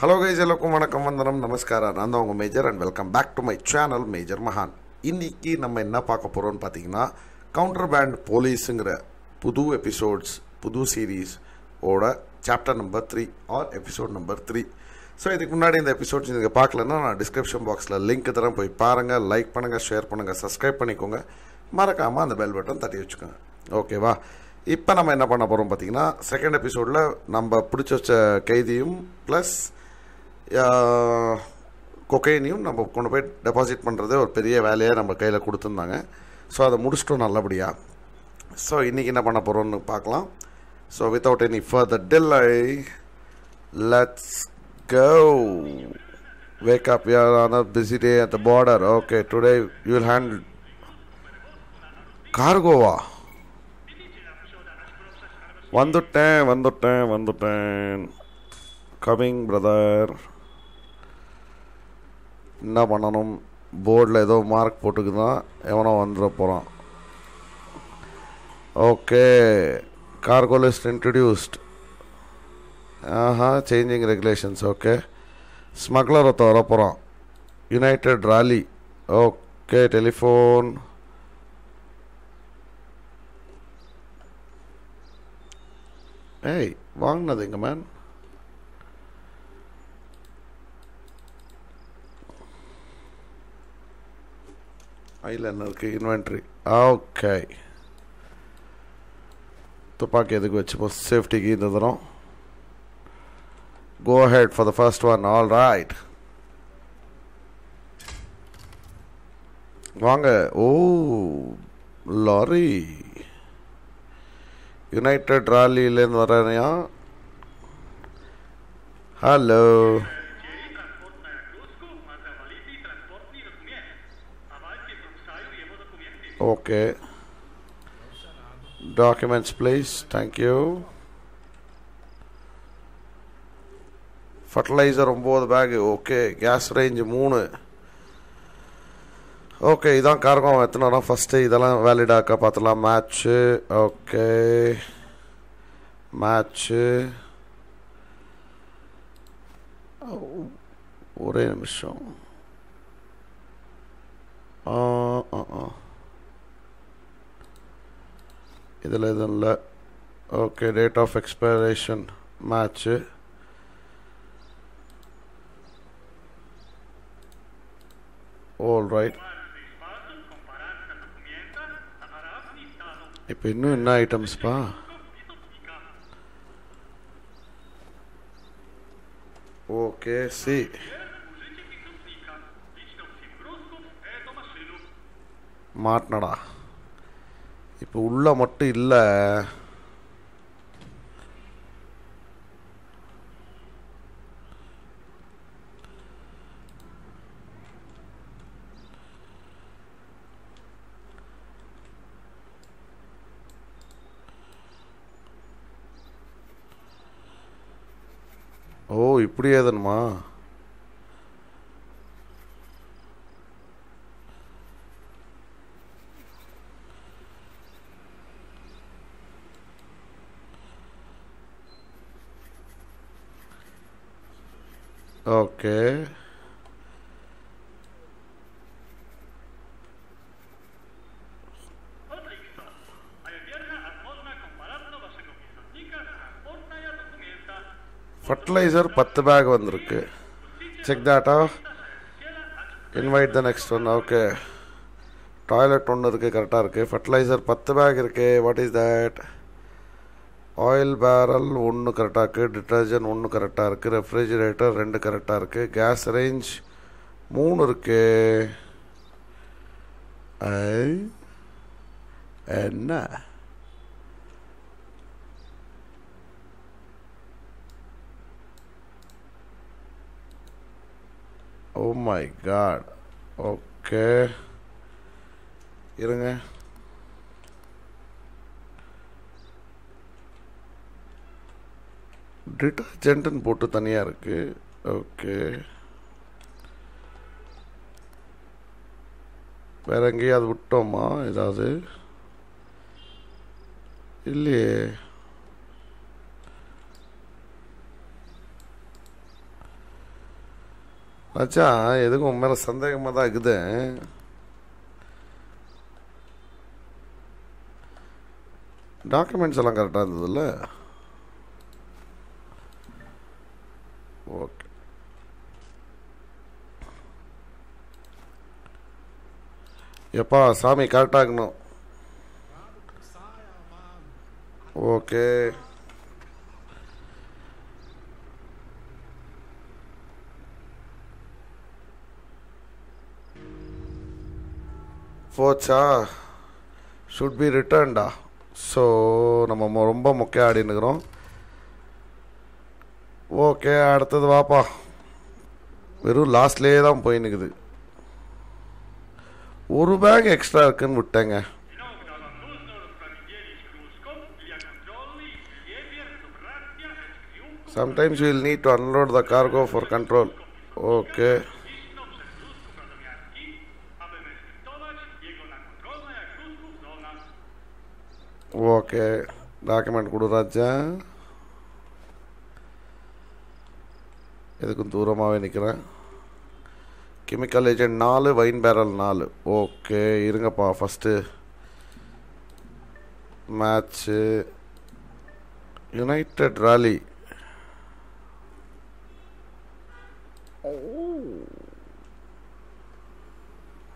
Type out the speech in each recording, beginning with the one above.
Hello guys எல்லாருக்கும் வணக்கம் வந்தனம் நமஸ்காரம். நான் தான் உங்கள் Major and welcome back to my channel Major மகான். இன்னைக்கு நம்ம என்ன பார்க்க போகிறோம்னு பார்த்தீங்கன்னா கவுண்டர் பேண்ட் போலீஸுங்கிற புது எபிசோட்ஸ் புது சீரீஸ் ஓட chapter number three or episode number three so இதுக்கு முன்னாடி இந்த எபிசோட்ஸ் நீங்கள் பார்க்கலன்னா நான் டிஸ்கிரிப்ஷன் பாக்ஸில் லிங்க் தரேன். போய் பாருங்கள் லைக் பண்ணுங்கள் ஷேர் பண்ணுங்கள் சப்ஸ்கிரைப் பண்ணிக்கோங்க. மறக்காமல் அந்த பெல் பட்டன் தட்டி வச்சுக்கோங்க. ஓகேவா இப்போ நம்ம என்ன பண்ண போகிறோம் பார்த்தீங்கன்னா செகண்ட் எபிசோடில் நம்ம பிடிச்ச வச்ச கைதியும் ப்ளஸ் கொக்கைனையும் நம்ம கொண்டு போய் டெபாசிட் பண்ணுறதே ஒரு பெரிய வேலையை நம்ம கையில் கொடுத்துருந்தாங்க. ஸோ அதை முடிச்சிட்டோம் நல்லபடியாக ஸோ இன்றைக்கி என்ன பண்ண போகிறோம்னு பார்க்கலாம். So without any further delay let's go wake up we are on a busy day at the border. Okay today you will handle கார்கோவா வந்துட்டேன் வந்துட்டேன் வந்துட்டேன். கமிங் பிரதர் என்ன பண்ணணும்? போர்டில் ஏதோ மார்க் போட்டுக்குதான் எவனோ வந்துட போகிறான் ஓகே கார்கோலிஸ்ட் இன்ட்ரடியூஸ்ட் ஆஹா சேஞ்சிங் ரெகுலேஷன்ஸ் ஓகே ஸ்மக்லர் ஒருத்த வர போகிறான் யுனைடெட் ராலி ஓகே டெலிஃபோன் ஏய் வாங்கினது வாங்கினதுங்க மேன் ஐயில் என்ன இருக்குது இன்வென்ட்ரி ஓகே துப்பாக்கி எதுக்கு வச்சுப்போம்? சேஃப்டிக்கு இந்த தரம். Go ahead for the first one. All right. வாங்க. ஓ லாரி யுனைடெட் ராலியிலேருந்து வரையா hello okay documents please Thank you. Fertiliser ஒம்பது பேகு ஓகே கேஸ் ரேஞ்சு மூணு. ஓகே இதான் கார்கம் எத்தனை ஃபஸ்ட்டு இதெல்லாம் வேலிடாக்கா பார்த்துலாம் மேட்ச்சு ஓகே மேட்ச்சு ஒரே நிமிஷம். ஆ ஆ ஆ. இதில் எதுவும் இல்லை. Okay date of expiration match all right இப்போ இன்னும் என்ன ஐட்டம்ஸ்ப்பா ஓகே சி மாட்டினடா. இப்போ உள்ள மட்டும் இல்லை. ஓ இப்படி ஏதனுமா ஃபர்டிலைசர் பத்து பேக் வந்திருக்கு. Check Tata invite the next one okay toilet ஒன்று இருக்குது கரெக்டாக இருக்குது ஃபர்டிலைசர் பத்து பேக் இருக்குது what is that oil barrel ஒன்று கரெக்டாக இருக்குது டிட்டர்ஜென்ட் ஒன்று கரெக்டாக இருக்குது ரெஃப்ரிஜிரேட்டர் ரெண்டு கரெக்டாக இருக்குது கேஸ் ரேஞ்ச் மூணு இருக்குது ஐ என்ன? ஓ மை காட் ஓகே இருங்க. டிட்டர்ஜென்ட்னு போட்டு தனியாக இருக்குது ஓகே வேற எங்கேயாவது விட்டோமா? ஏதாவது? இல்லையே. ராஜா எதுக்கும் உன் மேலே சந்தேகமாக தான் இருக்குது. டாக்குமெண்ட்ஸ் எல்லாம் கரெக்டாக இருந்ததுல்ல ஓகே எப்பா சாமி கரெக்டாக இருக்கணும். ஓகே போச்சா? ஷுட் பி ரிட்டர்ன்டா ஸோ நம்ம ரொம்ப முக்கிய ஆடினுக்கிறோம் ஓகே அடுத்தது வாப்பா. வெறும் லாஸ்ட்லேயே தான் போய் நிற்குது ஒரு பேக் எக்ஸ்ட்ரா இருக்குன்னு விட்டேங்க. Sometimes will need to unload the cargo for control okay okay. Document கொடுறாச்சா எதுக்கும் தூரமாகவே நிற்கிறேன் கெமிக்கல் ஏஜென்ட் நாலு வைன் பேரல் நாலு. ஓகே இருங்கப்பா ஃபஸ்ட்டு மேட்ச்சு யுனைடெட் ராலி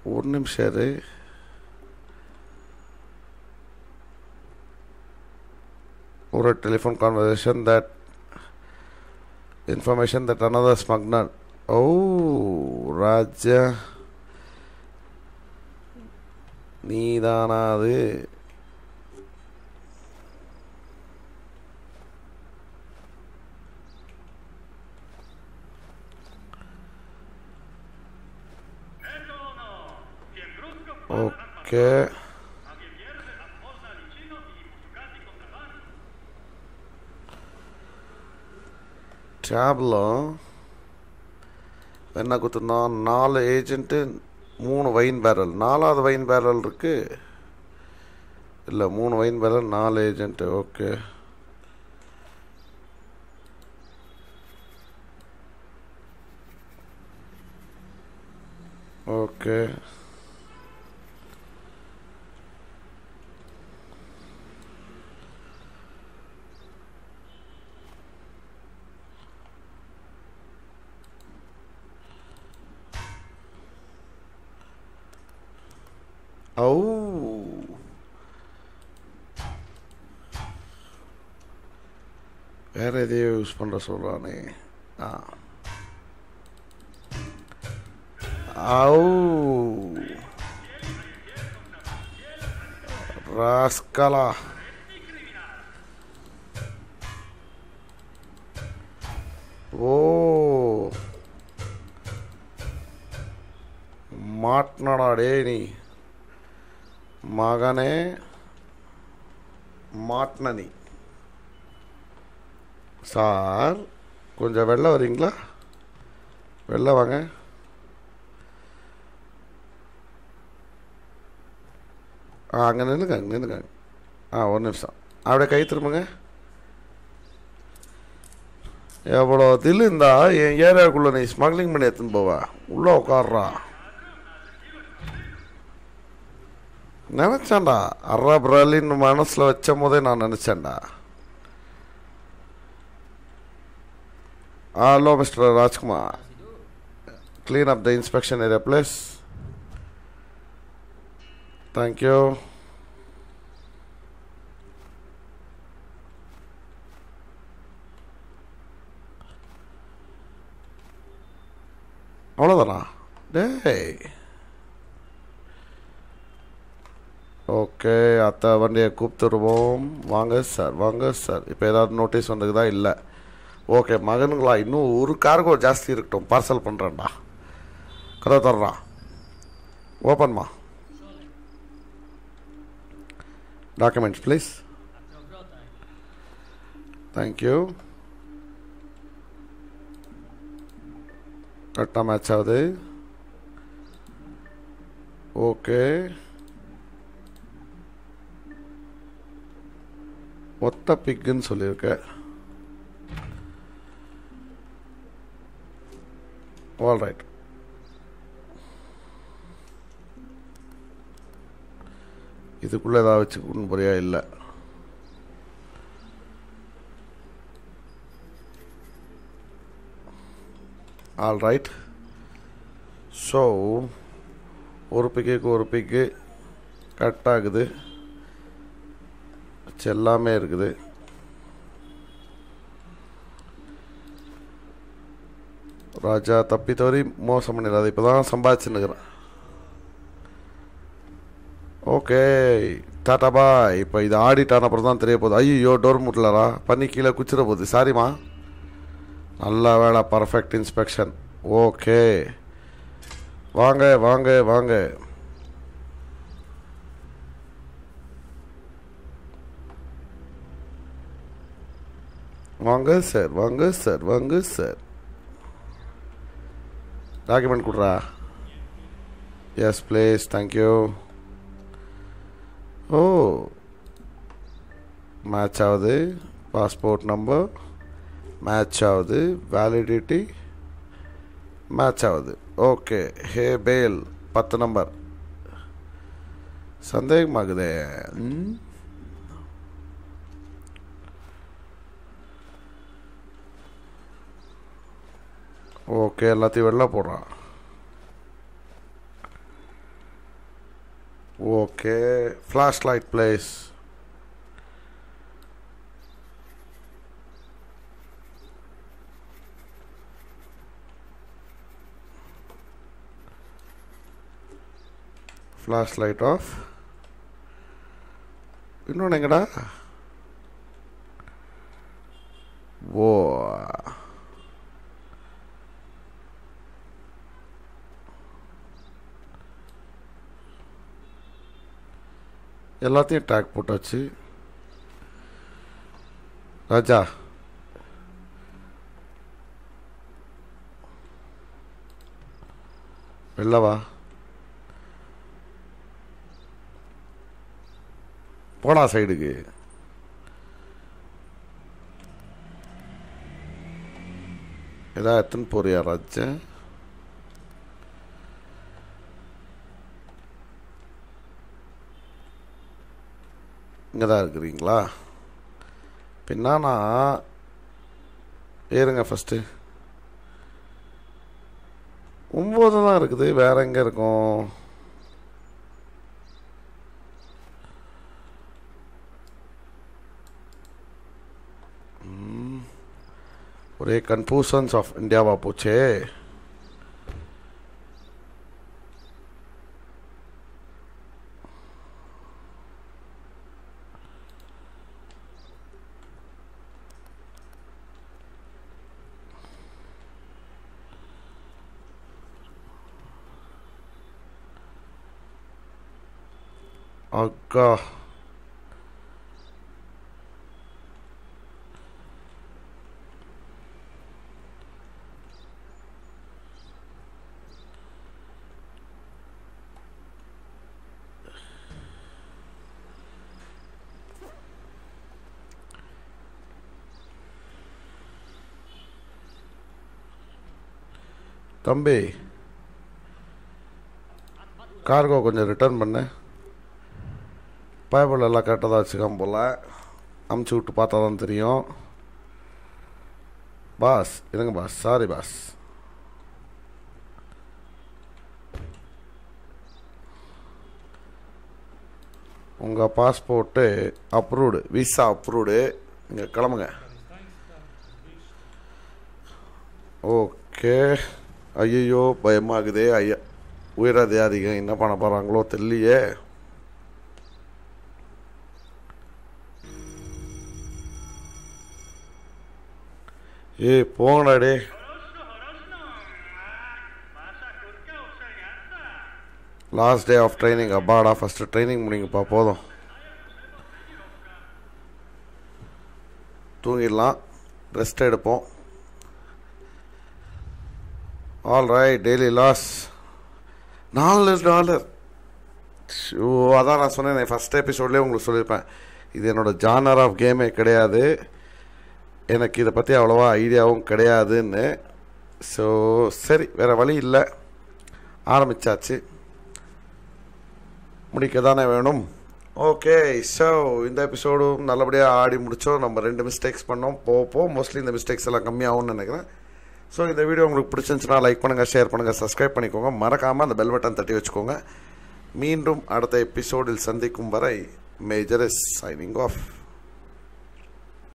ஒரு நிமிஷம் over a telephone conversation that information that another smuggler. Oh, Raja. நீதானா அது okay okay. Table என்ன கொடுத்துருந்தோம் நாலு ஏஜென்ட்டு மூணு வைன் பேரல் நாலாவது வைன் பேரல் இருக்குது இல்லை மூணு வைன் பேரல் நாலு ஏஜென்ட்டு ஓகே ஓகே ஓ வேற எதையோ யூஸ் பண்ணுற சொல்கிறானே ஆ ஔ ராஸ்கலா ஓ மாட்டினடா டேய் நீ மகனே மாட்னனி. சார் கொஞ்சம் வெளில வரீங்களா? வெளில வாங்க. ஆ அங்கே நின்றுங்க அங்கே நின்றுங்க ஆ ஒரு நிமிஷம். அப்படியே கை திரும்புங்க. எவ்வளோ தில்லு இருந்தால் என் ஏரியாவுக்குள்ளே நீ ஸ்மக்லிங் பண்ணி எடுத்துன்னு போவா. உள்ளே உட்கார்றா. நினச்சேன்டா அர்ரா பிரலின்னு மனசில் வச்ச போதே நான் நினச்சேன்டா hello mister Rajkumar clean up the inspection area please thank you அவ்வளோதானா டேய் ஓகே அத்தை வண்டியை கூப்பிட்டுருவோம். வாங்க சார் வாங்க சார். இப்போ ஏதாவது நோட்டீஸ் வந்ததுதா இல்லை. ஓகே மகனுங்களா இன்னும் ஒரு கார்கோ ஜாஸ்தி இருக்கட்டும். பார்சல் பண்ணுறேன்டா கதை தர்றா. ஓப்பன்மா டாக்குமெண்ட்ஸ் ப்ளீஸ் தேங்க்யூ கரெக்டாக மேட்ச் ஆகுது. ஓகே ஒத்த பிக்குன்னு சொல்லியிருக்க. ஆல்ரைட் இதுக்குள்ளே ஏதாவது வச்சுக்கணும் முறையா இல்லை. ஆல் ரைட் ஸோ ஒரு பிக்குக்கு ஒரு பிக்கு கட் ஆகுது. எல்லாமே இருக்குது. ராஜா தப்பி தவறி மோசம் பண்ணிடாது இப்போ தான் சம்பாதிச்சுன்னுக்குறேன். ஓகே டாட்டா பாய். இப்போ இது ஆடிட்டான அப்புறம் தான் தெரிய போகுது. ஐயோ டோர் முட்டலரா பண்ணி கீழே குச்சிட போகுது. சாரிம்மா. நல்ல வேலை பர்ஃபெக்ட் இன்ஸ்பெக்ஷன் ஓகே. வாங்க வாங்க வாங்க. வாங்க சார் வாங்க சார் வாங்க சார் டாக்குமெண்ட் கொடுறா? எஸ் ப்ளீஸ் தேங்க்யூ ஓ. மேட்ச் ஆகுது. பாஸ்போர்ட் நம்பர் மேட்ச் ஆகுது. வேலிடிட்டி மேட்ச் ஆகுது. ஓகே ஹே பேல் பத்து நம்பர் சந்தேகமாகுதே. ம்? ஓகே எல்லாத்தையும் வெளில போடுறான். Okay flash light please flash light off இன்னொன்று எங்கடா? ஓ எல்லாத்தையும் டேக் போட்டாச்சு. ராஜா. வெள்ளவா போடா சைடுக்கு ஏதா எத்தனை போறியா ராஜா? இங்கே தான் இருக்கிறீங்களா? பின்னானா? ஏறுங்க ஃபஸ்ட்டு ஒம்பது தான் இருக்குது. வேற எங்கே இருக்கும்? ஒரே கன்ஃபியூசன்ஸ் ஆஃப் இந்தியாவா போச்சே. அக்கா. தம்பி கார்கோ கொஞ்சம் ரிட்டர்ன் பண்ணேன் பேப்பர் எல்லாம் கரெக்டாக தான் வச்சுக்காம போல். அமுச்சு விட்டு பார்த்தா தான் தெரியும். பாஸ் இருங்க பாஸ்? Sorry boss. உங்கள் பாஸ்போர்ட்டு அப்ரூவ்டு விசா அப்ரூவ்டு இங்கே கிளம்புங்க. ஓகே. ஐயோ பயமாகுதே. ஐயா உயிராதிகாரிகள் என்ன பண்ண போகிறாங்களோ தெரியலையே. ஏய் போங்கடா டே லாஸ்ட் டே ஆஃப் ட்ரைனிங் அப்பாடா ஃபஸ்ட்டு ட்ரைனிங் முடிங்கப்பா போதும். தூங்கிடலாம். ரெஸ்ட் எடுப்போம். ஆல் ரைட் டெய்லி லாஸ் நாலு டாலர் ஷோ அதான் நான் சொன்னேன் ஃபஸ்ட் எபிசோட்லேயே உங்களுக்கு சொல்லியிருப்பேன். இது என்னோட ஜானர் ஆஃப் கேமே கிடையாது. எனக்கு இதை பற்றி அவ்வளோவா ஐடியாவும் கிடையாதுன்னு. ஸோ சரி வேறு வழி இல்லை. ஆரம்பிச்சாச்சு. முடிக்க தானே வேணும். ஓகே ஸோ இந்த எபிசோடும் நல்லபடியாக ஆடி முடித்தோம் நம்ம ரெண்டு மிஸ்டேக்ஸ் பண்ணோம். போக போக மோஸ்ட்லி இந்த மிஸ்டேக்ஸ் எல்லாம் கம்மியாகும்னு நினைக்கிறேன். ஸோ இந்த வீடியோ உங்களுக்கு பிடிச்சிருந்துச்சுன்னா லைக் பண்ணுங்கள் ஷேர் பண்ணுங்கள் சப்ஸ்கிரைப் பண்ணிக்கோங்க. மறக்காமல் அந்த பெல் பட்டன் தட்டி வச்சுக்கோங்க. மீண்டும் அடுத்த எபிசோடில் சந்திக்கும் வரை மேஜர் இஸ் சைனிங் ஆஃப்